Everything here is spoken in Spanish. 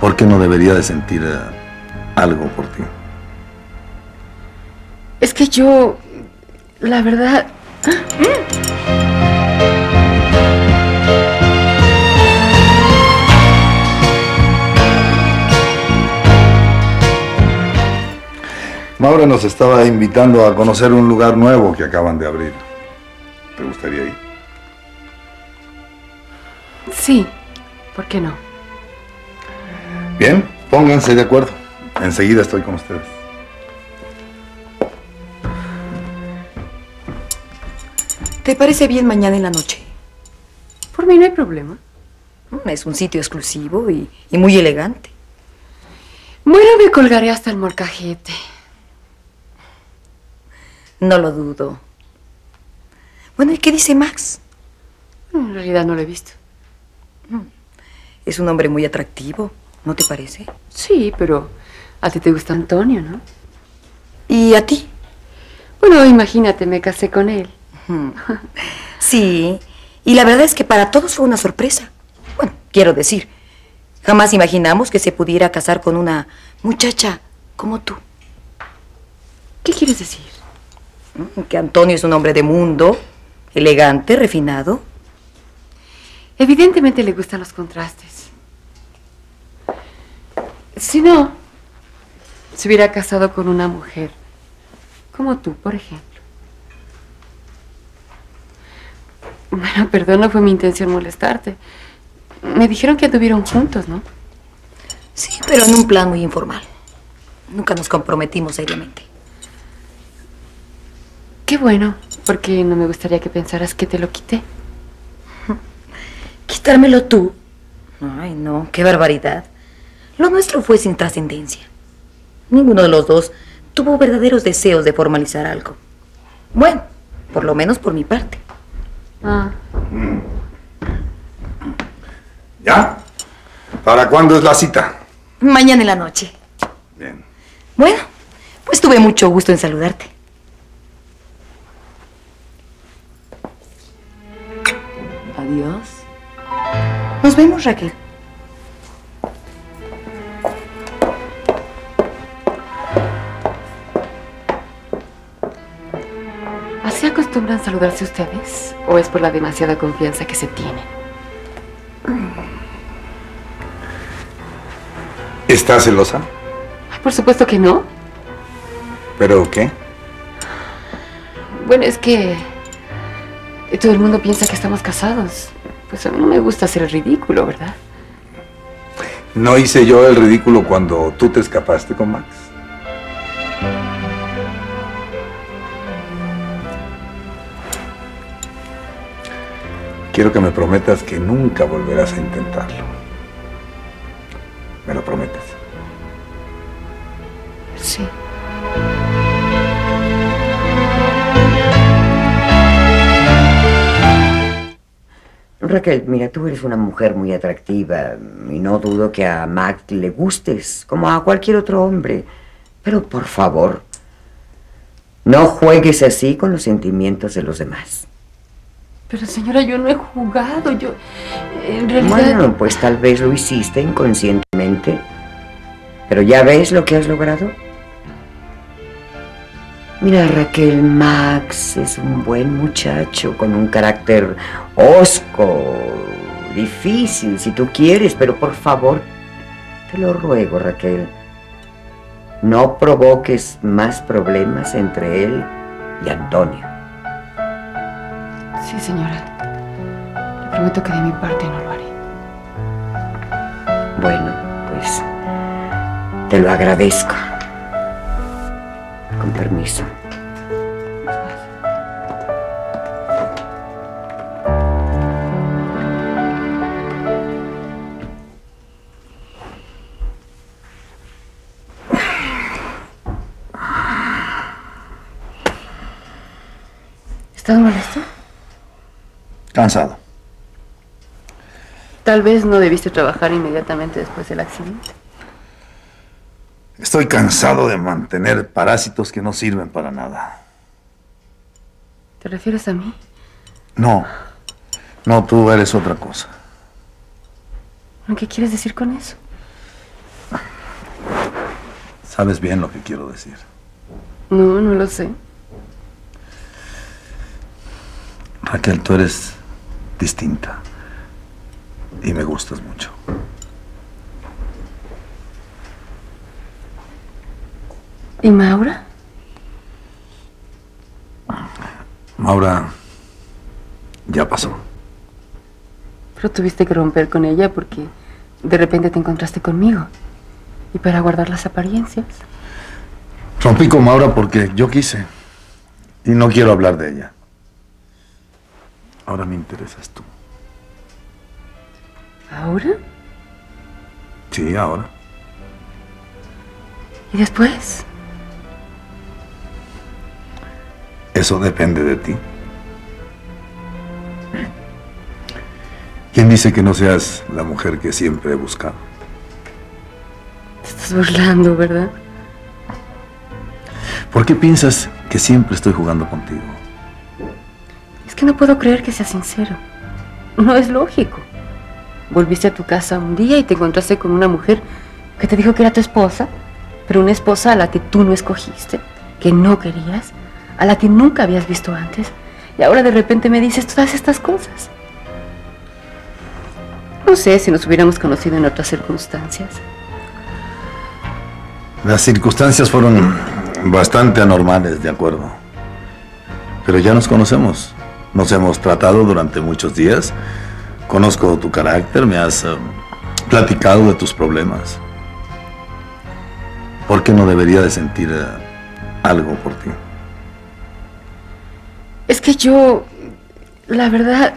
¿por qué no debería de sentir eh, algo por ti? Es que yo, la verdad... Maura nos estaba invitando a conocer un lugar nuevo que acaban de abrir. ¿Te gustaría ir? Sí, ¿por qué no? Bien, pónganse de acuerdo. Enseguida estoy con ustedes. ¿Te parece bien mañana en la noche? Por mí no hay problema. Mm, Es un sitio exclusivo y, y muy elegante. Bueno, me colgaré hasta el molcajete. No lo dudo. Bueno, ¿y qué dice Max? En realidad no lo he visto. Es un hombre muy atractivo, ¿no te parece? Sí, pero a ti te gusta Antonio, ¿no? ¿Y a ti? Bueno, imagínate, me casé con él. Sí, y la verdad es que para todos fue una sorpresa. Bueno, quiero decir, jamás imaginamos que se pudiera casar con una muchacha como tú. ¿Qué quieres decir? Mm, Que Antonio es un hombre de mundo, elegante, refinado. Evidentemente le gustan los contrastes. Si no, se hubiera casado con una mujer como tú, por ejemplo. Bueno, perdón, no fue mi intención molestarte. Me dijeron que anduvieron juntos, ¿no? Sí, pero en un plan muy informal. Nunca nos comprometimos seriamente. Qué bueno, porque no me gustaría que pensaras que te lo quité. Quitármelo tú. Ay, no, qué barbaridad. Lo nuestro fue sin trascendencia. Ninguno de los dos tuvo verdaderos deseos de formalizar algo. Bueno, por lo menos por mi parte. Ah, ¿Ya? ¿Para cuándo es la cita? Mañana en la noche. Bien. Bueno, pues tuve mucho gusto en saludarte. adiós. Nos vemos, Raquel. Acostumbran saludarse ustedes? ¿O es por la demasiada confianza que se tiene? ¿Estás celosa? Ay, por supuesto que no. ¿Pero qué? Bueno, es que todo el mundo piensa que estamos casados. Pues a mí no me gusta hacer el ridículo, ¿verdad? ¿No hice yo el ridículo cuando tú te escapaste con Max? Quiero que me prometas que nunca volverás a intentarlo. ¿Me lo prometes? Sí. Raquel, mira, tú eres una mujer muy atractiva y no dudo que a Max le gustes, como a cualquier otro hombre. Pero por favor, no juegues así con los sentimientos de los demás. Pero señora, yo no he jugado, yo... En realidad... Bueno, pues tal vez lo hiciste inconscientemente. Pero ya ves lo que has logrado. Mira, Raquel, Max es un buen muchacho con un carácter hosco, difícil si tú quieres, pero por favor, te lo ruego, Raquel, no provoques más problemas entre él y Antonio. Sí, señora. Le prometo que de mi parte no lo haré. Bueno, pues te lo agradezco. Con permiso. ¿Estás molesto? Cansado. Tal vez no debiste trabajar inmediatamente después del accidente. Estoy cansado de mantener parásitos que no sirven para nada. ¿Te refieres a mí? No, no, tú eres otra cosa. ¿Qué quieres decir con eso? Sabes bien lo que quiero decir. No, no lo sé. Raquel, tú eres distinta. Y me gustas mucho. ¿Y Maura? Maura ya pasó. Pero tuviste que romper con ella porque de repente te encontraste conmigo. Y para guardar las apariencias. Rompí con Maura porque yo quise. Y no quiero hablar de ella. Ahora me interesas tú. ¿Ahora? Sí, ahora. ¿Y después? Eso depende de ti. ¿Quién dice que no seas la mujer que siempre he buscado? Te estás burlando, ¿verdad? ¿Por qué piensas que siempre estoy jugando contigo? Que no puedo creer que seas sincero. No es lógico. Volviste a tu casa un día y te encontraste con una mujer que te dijo que era tu esposa, pero una esposa a la que tú no escogiste, que no querías, a la que nunca habías visto antes, y ahora de repente me dices todas estas cosas. No sé si nos hubiéramos conocido en otras circunstancias. Las circunstancias fueron bastante anormales, de acuerdo. Pero ya nos conocemos. Nos hemos tratado durante muchos días. Conozco tu carácter, me has eh, platicado de tus problemas. ¿Por qué no debería de sentir eh, algo por ti? Es que yo, la verdad...